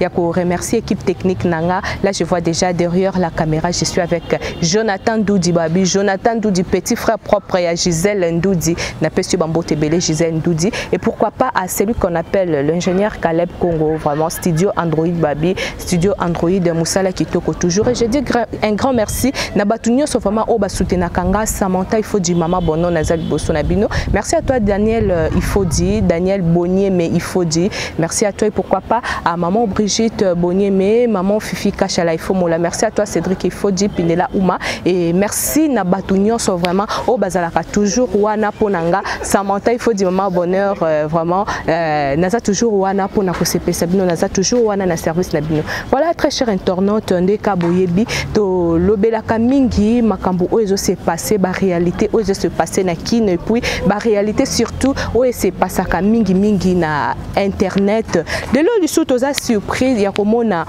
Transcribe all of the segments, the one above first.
ya ko remercier équipe technique nanga là je vois déjà derrière la caméra je suis avec Jonathan Ndoudi Babi Jonathan Ndoudi petit frère propre ya Gisèle Ndoudi na pesi bambo tebele Gisèle Ndoudi et pourquoi pas à celui qu'on appelle l'ingénieur Caleb Congo vraiment studio Android Babi studio Android Moussala Kitoko toujours et je dis un grand merci na batu nyoso vraiment oba soutenir Kanga Samantha il faut du maman bonon nazali bosso na bino merci à toi Daniel euh, il faut dire Daniel Bonnier mais il faut dire Merci à toi et pourquoi pas à maman Brigitte Bonyeme, maman Fifi Kachala Ifomola. Merci à toi Cédric Ifoji Pinela Uma et merci na batu nyonso vraiment au oh, bazalaka toujours wana ponanga Samantha Ifoji maman bonheur euh, vraiment euh, naza toujours wana pona ko sepesa bino naza toujours wana na service na bino. Voilà très cher internaute ndeka boyebi to lobelaka mingi makambo oyo ezo se passer ba réalité oyo ezo se passer na Kin et puis ba réalité surtout oyo esepasaka mingimingi na internet lelo lisusu toza surprise ya komona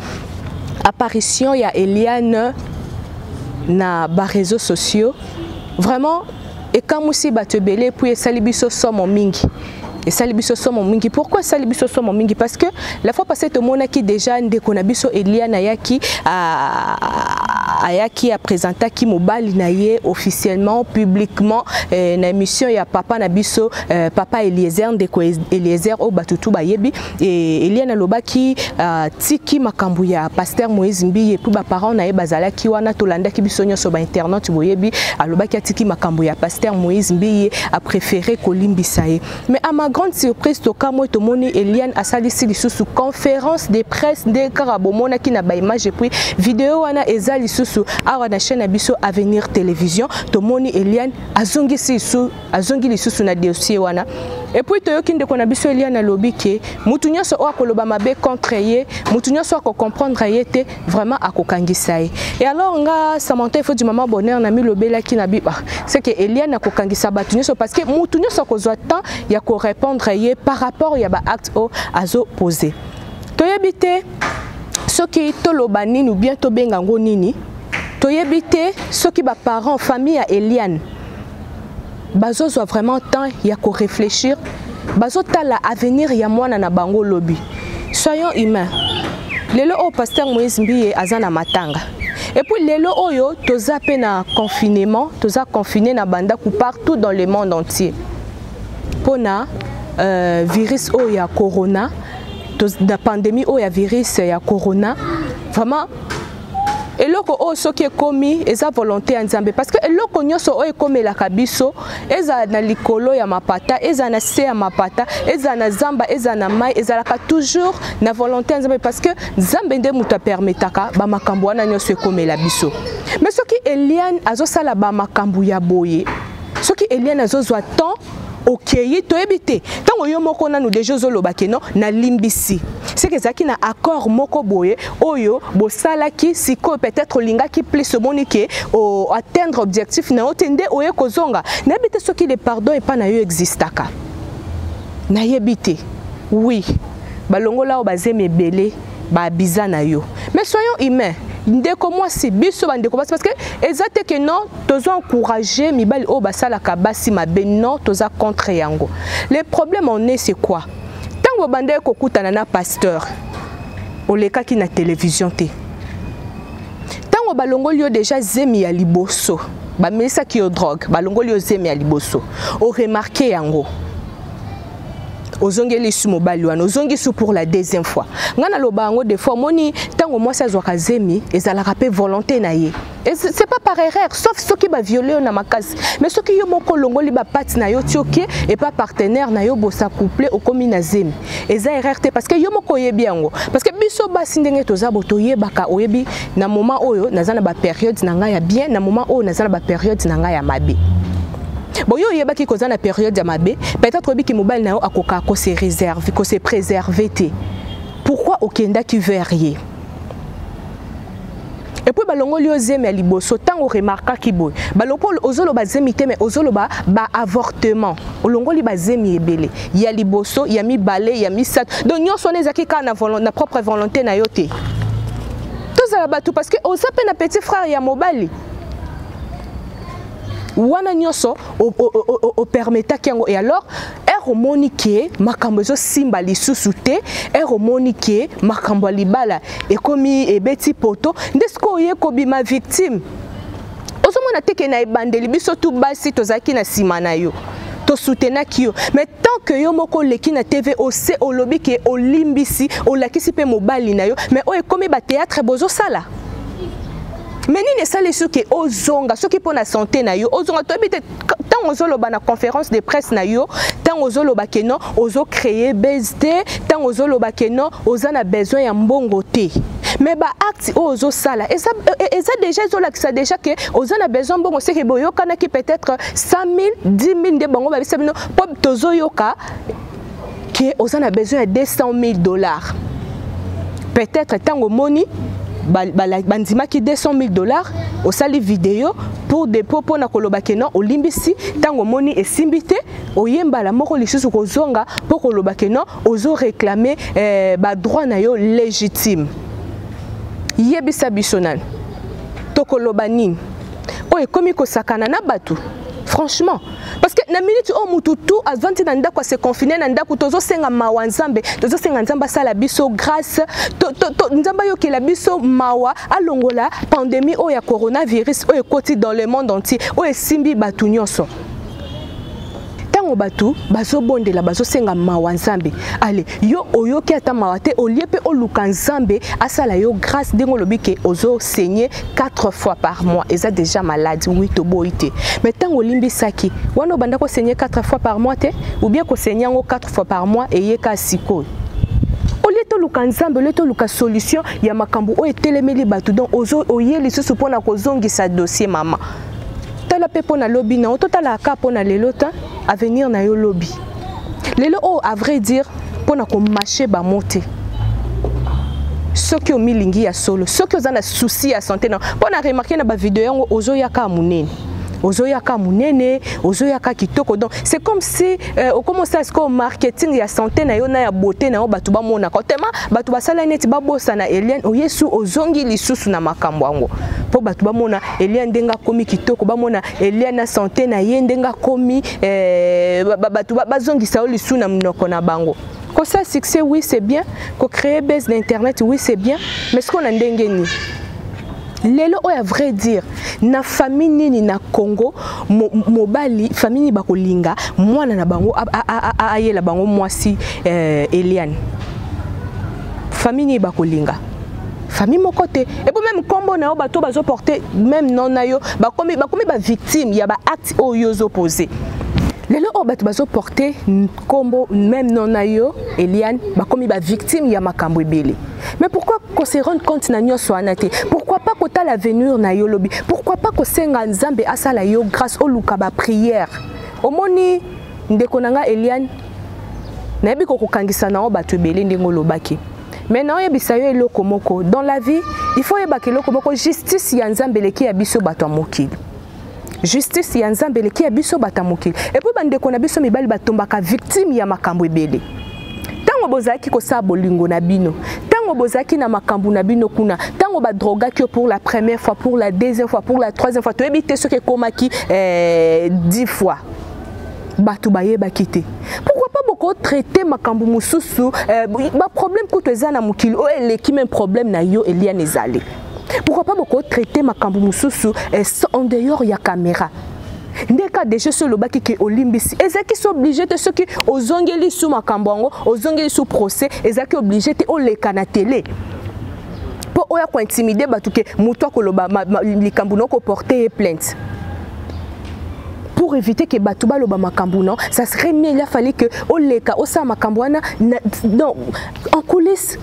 apparition ya eliane na bareseau sociaux vraiment ekamwisi bato ebele puis esali biso somo mingi esali biso somo mingi pourquoi esali biso somo mingi parce que La fois passée tomonaki déjà ndeko na biso Eliane ayaki ayaki apresentaki mobali na ye officiellement publiquement eh, na émission ya papa na biso eh, papa Eliezer ndeko Eliezer oyo bato tu bayebi eh, Eliane alobaki ah, tiki makambo ya pasteur Moïse Mbiye mpo baparent na ye bazalaki wana tolandaki biso nyonso bainternet boyebi alobaki atiki makambo ya pasteur Moïse Mbiye apréféré kolimbisa ye Mais à ma grande surprise, Tokamwe Tomoni Eliane a sali si sous conférence de presse de Karabomona qui n'a pas image et puis vidéo wana eza lisusu awa na chaîne Abisso Avenir Télévision. Tomoni Eliane azongi si sous azongi lisusu na dossier wana. Et puis toyoki ndeko na biso Eliane alobi ke mutu nyonso oyo akoloba mabe contre ye, mutu nyonso ako comprendre ye te, vraiment akokangisa ye e alors nga samanta efo du mama bonheur na milobelaki na biba ce que eliane akokangisa bato nyonso parce que motu nyonso akozwa temps ya korépondre ye par rapport ya baacte oyo azopose toyebi te soki toloba nini ou bien tobenga yango nini toyebi te soki baparent famille ya eliane bazozwa vraiment temps ya koreflechir bazotala avenir ya mwana na bango lobi soyons humain lelo oyo paster moïse mbiye aza na matanga epuis lelo oyo toza mpe na confinement toza confine na bandako partout dans le monde entier mpo na euh, virus oyo ya corona na pandémie oyo ya virus ya corona vraiment eloko oyo soki ekomi eza volonté ya nzambe parce que eloko nyonso oyo ekomelaka biso ezala na likolo ya mapata ezala na se ya mapata ezala na zamba ezala na mai ezalaka toujours na volonté ya nzambe parce que nzambe nde moto apermetaka bamakambo wana nyonso ekomela biso mais soki eliane azosala bamakambo ya boye soki eliane azozwa temps okeyi toyebi te ntango yo moko nanu deja ozoloba ke non nalimbisi seke ezalaki na accord moko boye oyo bosalaki sikoyo peut-être olingaki plus omoni ke atteindre objectif na yo te nde oye kozonga nayebi te soki le pardon epa na yo existaka nayebi te oui balongola oyo bazemi ebele ba biza na yo mais soyons humains ndeko mwasi biso bandeko basi parce que eza te ke non toza encourage mibali oyo basalaka basi mabe non toza contre yango le problème on est c'est quoi ntango obandaki kokutana na pasteur olekaki na télévision te ntango balongoli yo deja zemi ya liboso bamelisaki yo drogue balongoli yo zemi ya liboso oremarke yango ozongeli su mobali wana ozongi su pour la deuxième fois ngai naloba yango de fois omoni ntango mwasi azwaka zemi ezalaka mpe volonté na ye c'est pas par erreur sauf soki baviole yo na makasi mais soki yo moko olongoli bapati na yo tioki epa partenaire na yo bosa couple okomi na zemi eza erreur te parce que yo moko oyebi yango parce que biso basi ndenge toza bo toyebaka oyebi na moment oyo naza na baperiode na ngai ya bien na moment oyo naza na baperiode na ngai ya mabe Bon, yo yebaki koza na période ya mabe, peut-être obiki mobali na yo akoka ko se réserve, ko se préserver te. Pourquoi okendaki vers ye? Et puis balongoli yo zemi ya liboso tango remarkaki boy. Balopolo ozoloba zemi te mais ozoloba ba avortement. Olongoli ba zemi ebele ya liboso, ya mibale, ya misato. Donc nyonso wana ezaki kaka na, na propre volonté na yo te. Tozala bato parce que oza pe na petit frère ya mobali. wana nyonso opermetaki yango e alors ere omoni ke makambo ezosimba lisusu te ere omoni ke makambo ya libala ekomi ebeti poto nde sikoyo oye kobima victime ozomona teke na ebandeli biso tu basi tozalaki na nsima na yo tosutenaki yo mais tant que yo moko oleki na tv ose olobi ke olimbisi olakisi mpe mobali na yo mais oyo ekomi bateatre bozosala mais nini esali soki ozonga soki mpo na sante na yo ozonga toyebi te ntango ozoloba na conférence de presse na yo ntango ozoloba ke non ozocreye base te ntango ozoloba ke non oza na besoin ya mbongo te mais baacte oyo ozosala eza, e, e, eza déjà ezolakisa déjà ke oza na besoin mbongo seke boyokanaki peut-être 100 000 10 000 nde bango babisa bino mpo tozoyoka que oza na besoin ya 200 000 dollars peut-être ntango omoni bandimaki 200 000 dollars osali video pour dépôt mpo na koloba ke non olimbisi ntango omoni esimbi te oye mbala moko lisusu kozonga mpo koloba ke non ozo réclame eh, badroit na yo légitime yebisa biso nani tokoloba nini oyo ekomi kosakana na bato franchement parce que na minute oyo mutu tu avandi na ndako ase confine na ndako tozosenga mawa nzambe tozosenga nzambe asala biso grâce to, to, to, nzambe ayokela biso mawa alongola pandémie oyo ya coronavirus oyo ekoti dans le monde entier oyo esimbi bato nyonso ntango bato bazobondela bazosenga mawa nzambe ale yo oyoki ata mawa te olie mpe oluka nzambe asala yo grâce ndenge olobi ke ozosenye 4 fois par mois eza déjà malade wi toboyi te mais ntango olimbisaki wana obanda kosenye 4 fois par mois te ou bien kosenye yango 4 fois par mois eyeka sikoyo olie toluka nzambe olie toluka solution ya makambo oyo etelemeli bato donc oye lisusu mpo na kozongisa dossier mama tala mpe mpo na lobi na yo totala ka mpo na lelo ta avenir na yo lobi lelo oyo à vrai dire mpo na komashe bamo te soki omilingi ya solo soki oza na souci ya sante na mpo na remarke na bavideo yango ozoyaka monene ozoyaka monene ozoyaka kitoko donc c'est comme si euh, okomosala sikoyo marketing ya santé na yo na ya beauté na yo bato bamonaka otema bato basala neti babosana eliane oyesu ozongi lisusu na makambo yango mpo bato bamona Elia ndenge akomi kitoko bamona Elia na sante na ye ndenge akomi eh, bato bazongisa yo lisu na monoko na bango kosala succès oui c'est bien kocreye base na internet oui c'est bien mais sikoyo na ndenge nini lelo oyo ya vrai dire na famille nini na congo mobali mo famille nini bakolinga mwana na bango ayela bango mwasi eh, eliane famille nini bakolinga famille moko te et puis même combo na yo bato bazo porter même non na yo bakomi bakomi ba victime ya ba acte oyo ozo poser lelo oyo bato bazo porter combo même non na yo Eliane bakomi ba victime ya makambo ebele mais pourquoi qu'on se rende compte na nyonso wana te pourquoi pas kota l'avenir na yo lobi pourquoi pas kosenga nzambe asala yo grâce oluka ba prière omoni ndeko na nga Eliane nayebi kokokangisa na yo bato ebele ndenge olobaki mais naoyebisa yo eloko moko dans la vie il faut oyebaka eloko moko justice ya nzambe eleki ya biso bato ya mokili justice ya nzambe eleki ya biso bato ya mokili epuis bandeko na biso mibali batombaka victime ya makambo ebele ntango bozalaki kosala bolingo na bino ntango bozalaki na makambo na bino kuna ntango badrogaki yo pour la première fois pour la deuxième fois pour la troisième fois toyebi te soki ekomaki eh, 10 fois bato bayebaki te pourquoi pas boko traite makambo mosusu eh, baproblème kutu eza na mokili oyo eleki meme problème na yo eliane ezali pourquoi pas boko traite makambo mosusu eh, en dehors ya caméra nde ka deja so olobaki ke olimbisi ezalaki so oblige te soki ozongeli su makambo yango ozongeli su procès ezalaki oblige te oleka na tele mpo oya kointimide bato ke moto akoloba likambo na okoporte ye plainte pour éviter que bato baloba makambo non ça serait mieux il a fallu que oleka osala makambo wana donc en coulisse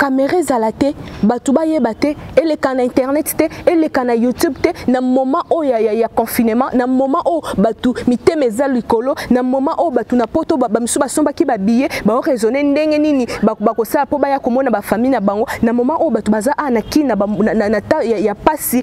kamera ezala te bato bayeba te eleka na internet te eleka na youtube te na moment oyo ya, ya, ya confinement na moment oyo bato mitema eza likolo na moment oyo bato na poto bamisusu basombaki babiye baoraisonne ndenge nini bakosala mpo baya komona bafamille na bango na moment oyo bato baza a na kina na, na, na, ya, ya pasi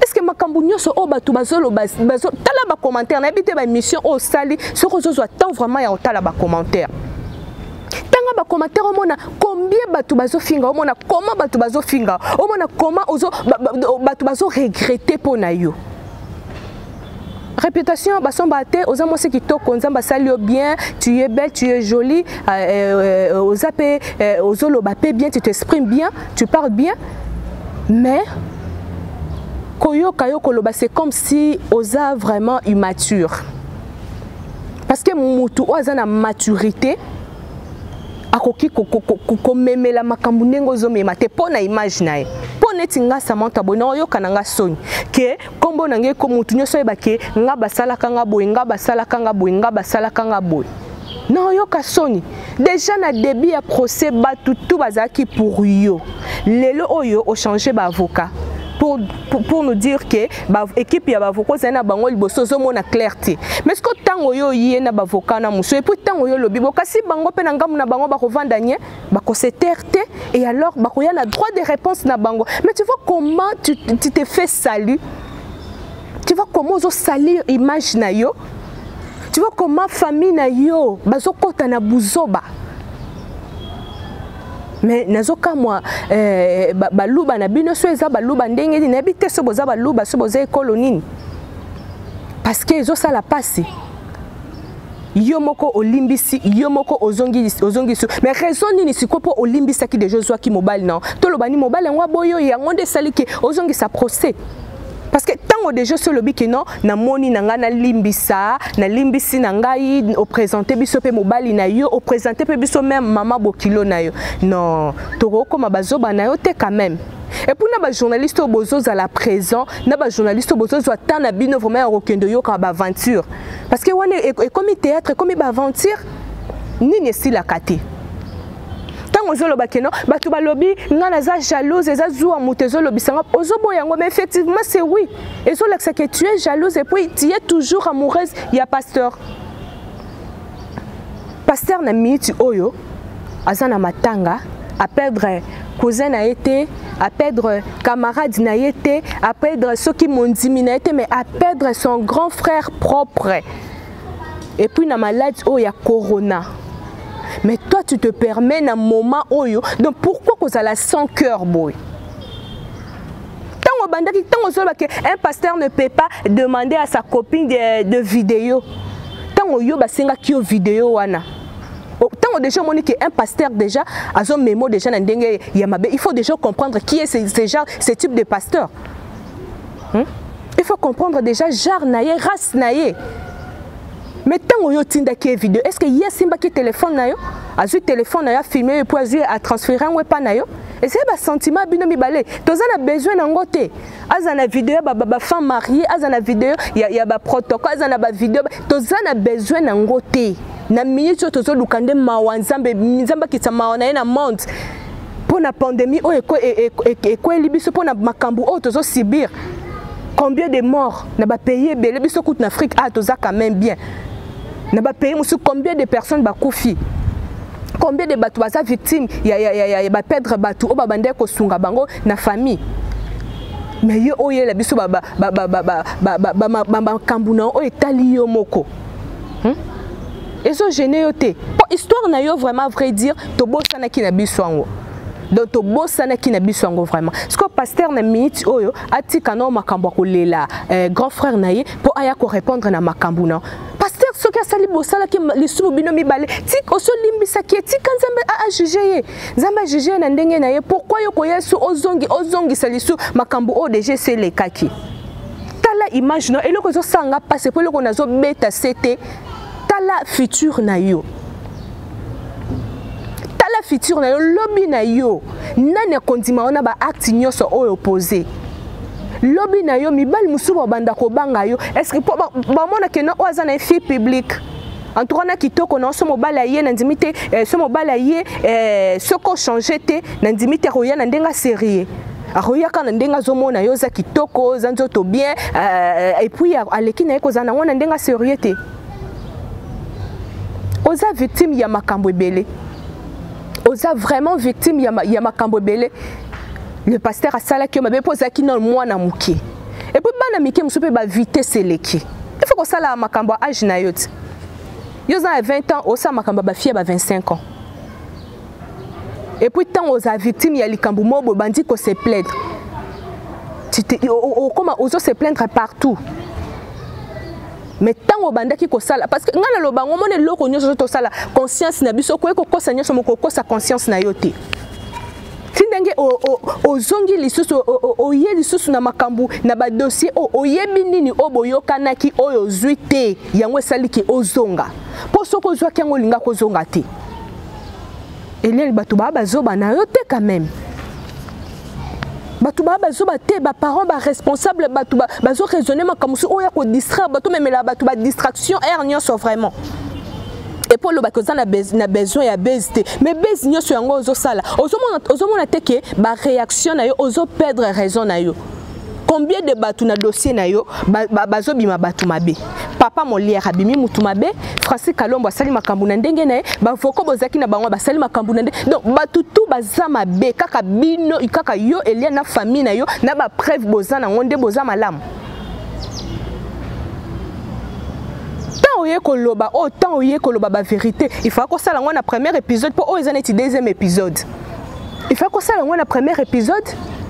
eske makambo nyonso oyo bato bazoloba bazo, tala bacommentaire nayebi te baémission oyo osali soki ozozwa temps vraiment ya kotala bacommentaire tanga bacommentaire omona combien bato bazofinga omona comment bato bazofinga omona comment bato bazoregrete mpo na yo réputation basomba te oza mwasi kitoko nzambe asali yo bien tu es belle tu es jolie euh, euh, euh, oza mpe ozoloba mpe bien tu t'exprimes bien tu parles bien mais koyoka yo koloba c'est comme si oza vraiment immature parce que mutu oyo aza na maturité akoki komemela makambo ndenge ozomema te mpo na image na ye mpo neti nga samanta boye naoyoka na nga soni ke kombo na ngai ko mutu nyonso ayeba ke nga basalaka nga boye nga basalaka nga boye nga basalaka nga boye naoyoka soni deja na debut ya procès bato tu bazalaki pour yo lelo oyo ochange baavocat pour, pour, pour nous dire que ba, équipe ya bavoka ozali na bango liboso ozomona clair te mais siko ntango oyo oye na bavoka na mosu epuis ntango oyo olobi bokasi bango mpe na ngambo na bango bakovanda nie bako se taire te et alors bakoya na droit de réponse na bango mais tu vois comment tu, tu te fais salut tu vois comment ozo salir image na yo tu vois comment famille na yo bazokota na buzoba mais nazokamwa eh, baluba ba na bino so eza baluba ndenge nini nayebi te so boza baluba so boza ekolo nini parce que ezosala mpasi yo moko olimbisi yo moko ozongisi me raison nini sikoyo mpo olimbisaki deja ozwaki mobali na toloba ni mobali yango aboyo yango nde esali ke ozongisa procès parce que ntango deja osi olobi ke non namoni na ngai nalimbisa nalimbisi na ngai opresente biso mpe mobali na yo opresente mpe biso meme mama bokilo na yo non tokokoma bazoba na yo te quand même Et puis na ba journalistes au bozo à la présent, na ba journalistes au bozo à tant na bino vraiment au kendo yo ka ba aventure. Parce que wana est comme théâtre, comme ba aventure, ni ne si la kati. ntango ozoloba keno bato balobi ngai naza jalouse eza zuwa moto ezolobisa nga ozoboya yango mais effectivement c'est oui ezolakisa que tu es jalouse et puis tu es toujours amoureuse ya pasteur pasteur na miniti oyo aza na matanga à perdre cousin na ye te à perdre camarade na ye te à perdre soki mondimi na ye te mais à perdre son grand frère propre et puis na malade oyo ya corona mais toi tu te permets na moment oyo donc pourquoi kozala sans cœur boye ntango obandaki ntango ozoloba ke un pasteur ne peut pas demander à sa copine de, de video ntango yo basengaki yo video wana ntango déjà omoni que un pasteur déjà azo memo déjà na ndenge ya mabe il faut déjà comprendre qui est ce, ce genre ce type de pasteur hmm? il faut comprendre déjà genre na ye race na ye mais ntango yo otindaki ye video est ce que ye asimbaki telefone na yo azwi telefone na yo afilme yo epuis azwi atransfere yango epai na yo ezali basentiment bino mibale toza na besoin na yango te aza na video ya bafemme marie aza na video ya, ya baprotocole aza na bavideo toza na besoin nango te na minute oyo tozoluka nde mawa nzambe nzambe akitisa mawa na ye na monde mpo na pandémie oyo e, e, e, ekweli biso mpo na makambo oyo tozosibir combien de mort na bapays ebele biso kutu na afrique a ah, toza quand même bien na ba pays mosusu combien de personnes bakufi combien de bato baza victime ya, ya, ya, ya, ya baperdre bato oyo babandaki kosunga bango na famille mais yo oyela biso bamakambo na yo oyo etali yo moko hmm? ezogene yo te mpo histoire na yo vraiment vrai dire tobosanaki na biso yango donc tobosanaki na biso yango vraiment sikoyo paster na minute oyo atika nao makambo ya kolela eh, grand frère na ye mpo aya korépondre na makambo na paster soki asali bosalaki lisumu bino mibale osolimbisaki ye tika nzambe ajuge ye nzambe ajuge ye na ndenge na ye pourkui yo koya su ozongi ozongisa lisu makambo oyo deja esi elekaki tala image no eloko ezosala nga mpasi mpo eloko nazobeta se te tala future na yo tala futur na yo lobi na yo nani akondima wana baacte nyonso oyo opose lobi na yo mibali mosusu babanda kobanga yo estce mpo bamona ke na oyo aza na ye fille publique en tout cas na kitoko na so mobali aye nandimi te eh, so mobali aye eh, soki ochange te nandimi te akoya na ndenge aserie akoyaka na ndenge azomona yo oza kitoko oza nzoto bien eh, epuis aleki na ye kozala nango na ndenge aserie te oza victime ya makambo ebele oza vraiment victime ya, ma, ya makambo ebele le pasteur asalaki yo mabe mpo ozalaki na mwana moke epuis bana mike mosusu mpe bavitese eleki ifo kosalaka makambo ya age na yo te yo oza na 20 ans osala makambo ya bafie ya ba 25 ans et puis ntango ozala victime ya likambo moko boye bandi ko se plaindre okoma ozo se plaindre partout mais ntango obandaki kosala parce que ngai naloba yango mona eloko nyonso ozo tosala conscience na biso okoki kokosa nyonso moko okosa conscience na yo te ti ndenge ozongi lisusu oye lisusu na makambo na badossier oyo oyebi nini oyo boyokanaki oyo ozwi te yango esaliki ozonga mpo soki ozwaki yango olingaki ozonga te eliel bato baa bazoba na yo te quand même bato baa bazoba te baparent baresponsable bato bazo raisonne makambo si oyo ya kodistraire bato memela bato badistraction aire nyonso vraiment epo olobaki oza na besoin ya base te mais base nyonso yango ozosala ozomona te ke baréaction na yo ozoperdre raison na yo combien de bato na dossier na yo bazobima ba, ba bato mabe papa molière abimi mutu mabe francis kalombo asali makambo na ndenge na ye bavoko bozalaki na bango basali makambo na ndenge donc bato tu baza mabe kaka bino kaka yo elia na famille na yo na bapreuve boza nango nde boza malamu ntango oye koloba oyo oh, ntango oye koloba baverité ifaa kosala yango na première épisode mpo oyo oh, eza neti deuxième épisode il faut kosala yango na premier épisode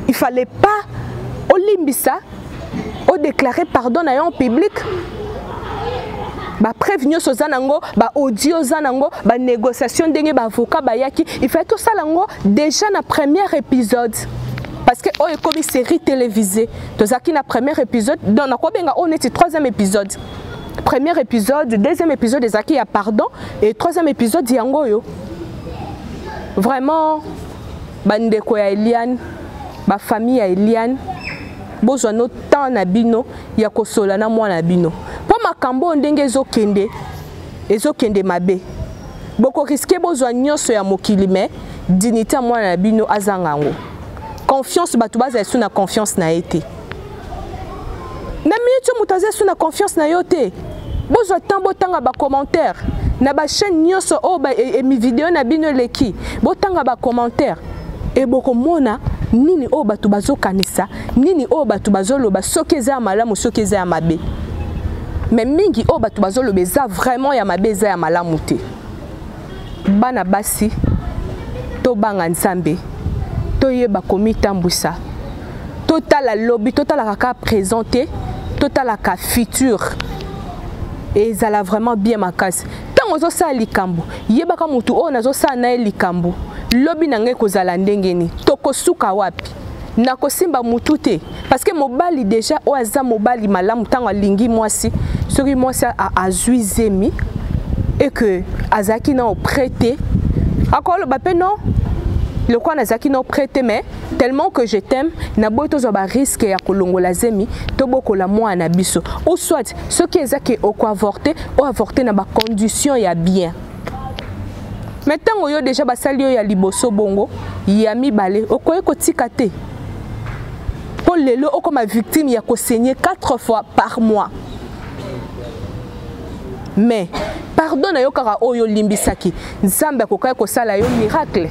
il fallait pas olimbisa odéclare pardon na yo en public bapreuve nyonso oza nango baaudio oza nango banégociation ndenge baavocat bayaki il fallait tosala yango déjà na premier épisode parce que oyo ekomi série télévisée tozalaki na premier épisode donc nakobenga oyo neti troisième épisode premier épisode deuxième épisode ezalaki ya pardon et troisième épisode yango oyo vraiment bandeko ya eliane bafamille ya eliane bozwa no temps na bino ya kosola na mwana na bino mpo makambo oyo ndenge ezokende ezokende mabe bokoriske bozwa nyonso ya mokili me dignité ya mwana na bino azanga yango confiance bato bazala esu na confiance na ye te na minute oyo moto aza so na confiance na yo te bozwa temps botanga bacommentaire na bachaîne nyonso oyo oh, e, e, video na bino eleki botanga bacommentaire e bokomona nini oyo oh, bato bazokanisa nini oyo oh, bato bazoloba soki eza ya malamu soki eza ya mabe me mingi oyo bato bazoloba eza vraiment ya mabe eza ya malamu te bana basi tobanga nzambe toyeba komitambwisa totala lobi totalaka ka présent te totalaka futur ezala vraiment bien makasi ntango ozosala likambo yebaka motu oyo nazosala na ye likambo lobi na ngai ekozala ndenge nini tokosuka wapi nakosimba motu te parce que mobali déjà oyo aza mobali malamu ntango alingi mwasi soki mwasi azwi zemi et que azalaki nao prêt te akoloba mpe non lokola nazalaki nao prêt te mais tellement que je t'aime naboyi tozwa bariske ya kolongola zemi tobokola mwana na biso ou soit soki eza ke okoavorte oavorte na bacondition ya bien me ntango yo deja basali yo ya liboso bongo ya mibale okoki kotika te mpo lelo okoma victime ya kosenye 4 fois par mois mais pardon na yo kaka oyo olimbisaki nzambe akokaki kosala yo miracle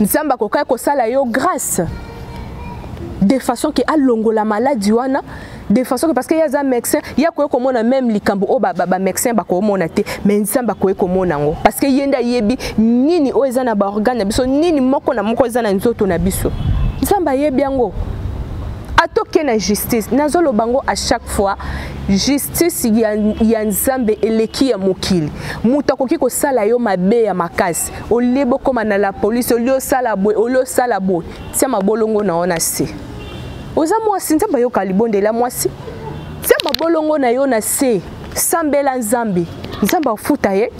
nzambe akokaki kosala yo grâce de façon ke alongola maladi wana de façon que parce que yaza médecin ya koye komona même likambo oyo ba, ba, ba médecin bakomona te mais nzambe akoye komona yango parce que ye nde ayebi nini oyo eza na baorgane na biso nini moko na moko eza na nzoto na biso nzambe ayebi yango atoke na justice nazoloba yango à chaque fois justice ya, ya nzambe eleki ya mokili moto akoki kosala yo mabe ya makasi olie bokoma na la polise olie osala boye olie osala boye tia mabolongo na yo na se oza mwasi nzambe ayoka libondela mwasi tia mabolongo na yo na se sambela nzambe nzambe afuta ye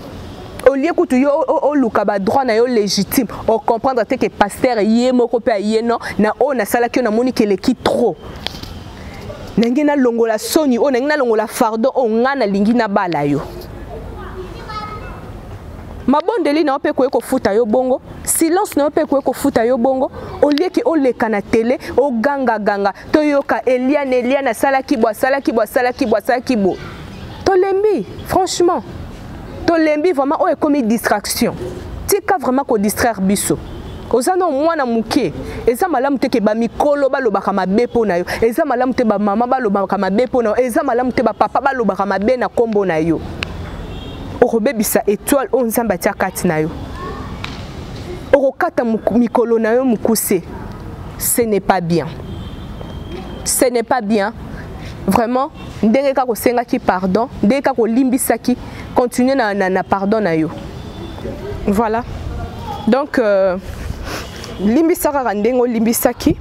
olie kutu yo oluka badroit na yo légitime ocomprendre te ke paster ye moko mpe aye no na oyo nasalaki yo namoni keleki trop nange nalongola soni oyo nange nalongola fardo oyo ngai nalingi nabala yo mabondeli na yo mpe ekoki kofuta yo bongo silence na yo mpe ekoki kofuta yo bongo olieke oleka na tele ogangaganga toyoka eliane eliane asalaki bo asalaki bo asalaki bo asalaki bo tolembi franchement tolembi vraiment oyo ekomi distraction tika vraiment kodistraire biso oza na mwana moke eza malamu te ke bamikolo balobaka mabe mpo na yo eza malamu te bamama balobaka mabe mpo na yo eza malamu te bapapa balobaka mabe na nkombo na yo okobebisa etoile oyo nzambe atya kati na yo okokata mikolo na yo mokuse ce n'est pas bien ce n'est pas bien vraiment ndenge kaka osengaki pardon ndenge kaka olimbisaki continue na, na, na pardon na yo voilà donc euh, limbisa kaka ndenge olimbisaki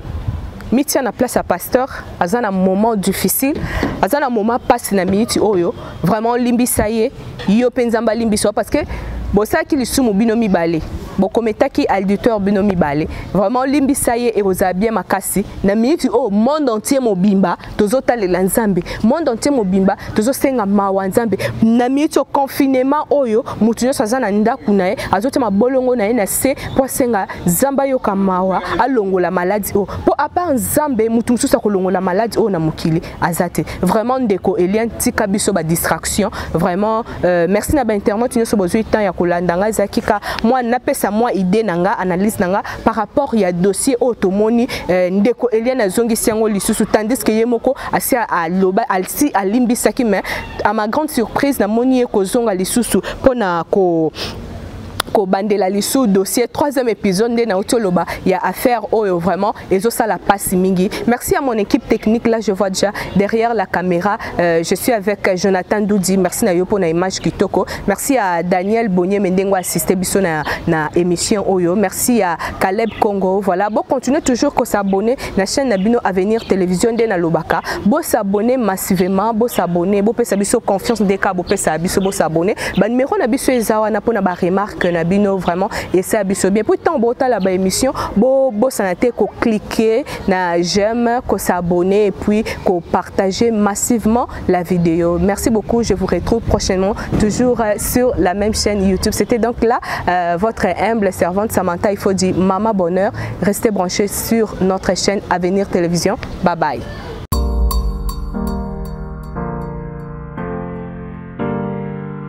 mitia na place ya pasteur aza na moment difficile aza na moment mpasi na miniti oyo vraiment olimbisa ye yo mpe nzambe alimbisa parce que bosalaki lisumu bino mibale bokometaki alditeur bino mibale vraiment olimbisa ye ekozala bien makasi na miniti oyo oh, monde entier mobimba tozotalela nzambe monde entier mobimba tozosenga mawa nzambe na miniti oyo confinement oyo moto nyonso aza na ndako na ye azotya mabolongo na ye na se mpo asenga nzambe ayoka mawa alongola maladi oyo mpo apart nzambe moto mosusu akolongola maladi oyo na mokili Azate. Vraiment ndeko Elien tika biso ba distraction. Vraiment euh, merci na ba internautes nyoso bozui temps ya kolanda nga ezaki ka moi na pesa moi idée na nga analyse na nga par rapport ya dossier oyo tomoni euh, ndeko Elien azongisi yango lisusu tandis que ye moko asi aloba alsi alimbisaki mais à ma grande surprise na moni ye kozonga lisusu pona ko kobandela lisu dossier troisième épisode nde nauti oloba ya affaire oyo vraiment ezosala pasi mingi merci à mon équipe technique là je vois déjà derrière la caméra euh, je suis avec jonathan doudi merci na yo mpo na image kitoko merci à daniel bonyeme ndenge assiste biso na, na émission oyo merci à caleb congo voilà bo continuer toujours kosabonne na chaîne na bino avenir télévision nde nalobaka bo s'abonner massivement bo s'abonner bo pesa biso confiance ndeka bo pesa biso bo s'abonner ba numéro na biso eza wana pona ba remarque na bino vraiment et ça biso bien puis tant bo tala ba émission bo bo sanate ko cliquer na j'aime ko s'abonner et puis ko partager massivement la vidéo merci beaucoup je vous retrouve prochainement toujours euh, sur la même chaîne youtube c'était donc là euh, votre humble servante Samantha il faut dire maman bonheur restez branchés sur notre chaîne Avenir Télévision bye bye